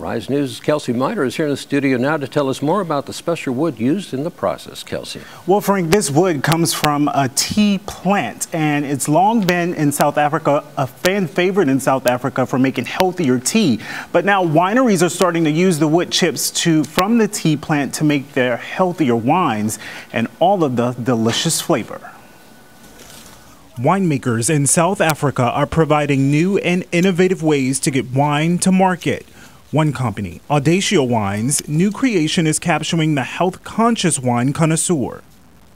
Arise News' Kelsey Minor is here in the studio now to tell us more about the special wood used in the process. Kelsey. Well, Frank, this wood comes from a tea plant, and it's long been in South Africa a fan favorite in South Africa for making healthier tea. But now wineries are starting to use the wood chips to from the tea plant to make their healthier wines and all of the delicious flavor. Winemakers in South Africa are providing new and innovative ways to get wine to market. One company, Audacia Wines, new creation is capturing the health conscious wine connoisseur.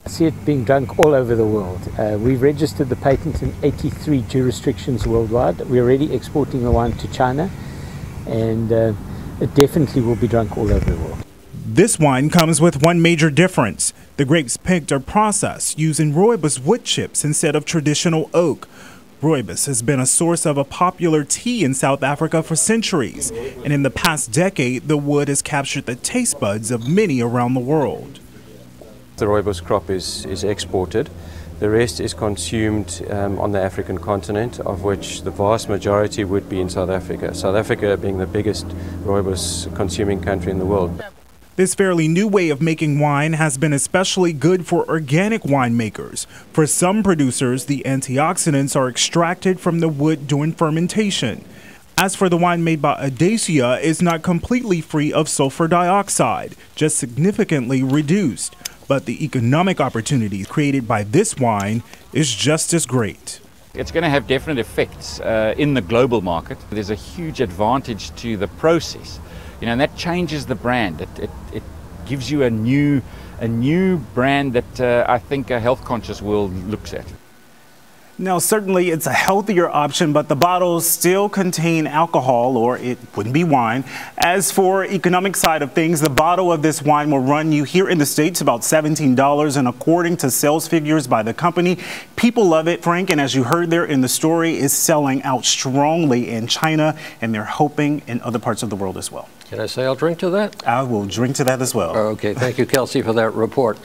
I see it being drunk all over the world. Uh, we've registered the patent in 83 jurisdictions worldwide. We're already exporting the wine to China, and uh, it definitely will be drunk all over the world. This wine comes with one major difference. The grapes picked are processed using rooibos wood chips instead of traditional oak. Rooibos has been a source of a popular tea in South Africa for centuries, and in the past decade, the wood has captured the taste buds of many around the world. The rooibos crop is, is exported. The rest is consumed um, on the African continent, of which the vast majority would be in South Africa. South Africa being the biggest rooibos consuming country in the world. This fairly new way of making wine has been especially good for organic winemakers. For some producers, the antioxidants are extracted from the wood during fermentation. As for the wine made by Audacia, it's not completely free of sulfur dioxide, just significantly reduced. But the economic opportunity created by this wine is just as great. It's going to have definite effects uh, in the global market. There's a huge advantage to the process you know, and that changes the brand. It, it, it gives you a new, a new brand that uh, I think a health conscious world looks at. Now, certainly it's a healthier option, but the bottles still contain alcohol, or it wouldn't be wine. As for economic side of things, the bottle of this wine will run you here in the States about $17, and according to sales figures by the company, people love it, Frank, and as you heard there in the story, is selling out strongly in China, and they're hoping in other parts of the world as well. Can I say I'll drink to that? I will drink to that as well. Okay, thank you, Kelsey, for that report.